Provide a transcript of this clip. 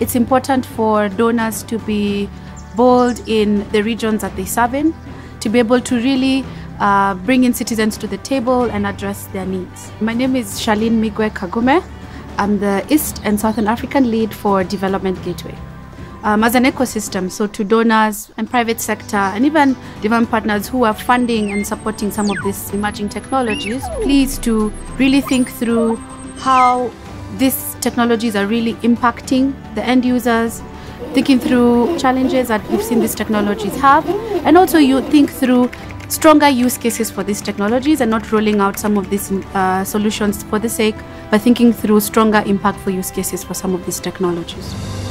it's important for donors to be bold in the regions that they serve in, to be able to really uh, bring in citizens to the table and address their needs. My name is Charlene Migwe Kagume. I'm the East and Southern African lead for Development Gateway. Um, as an ecosystem, so to donors and private sector and even development partners who are funding and supporting some of these emerging technologies, please to really think through how these technologies are really impacting the end users, thinking through challenges that we've seen these technologies have, and also you think through stronger use cases for these technologies and not rolling out some of these uh, solutions for the sake, but thinking through stronger impactful use cases for some of these technologies.